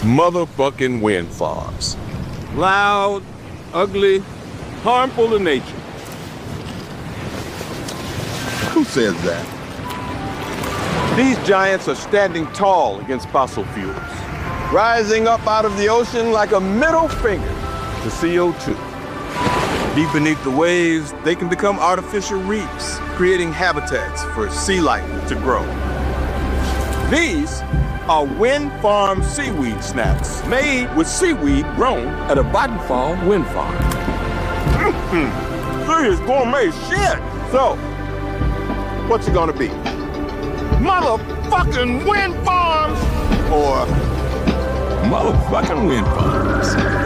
motherfucking wind farms. Loud, ugly, harmful to nature. Who says that? These giants are standing tall against fossil fuels, rising up out of the ocean like a middle finger to CO2. Deep beneath the waves, they can become artificial reefs, creating habitats for sea life to grow. These are wind farm seaweed snacks made with seaweed grown at a Vattenfall wind farm. Mm-hmm. Serious gourmet shit! So, what's it gonna be? Motherfucking wind farms or motherfucking wind farms?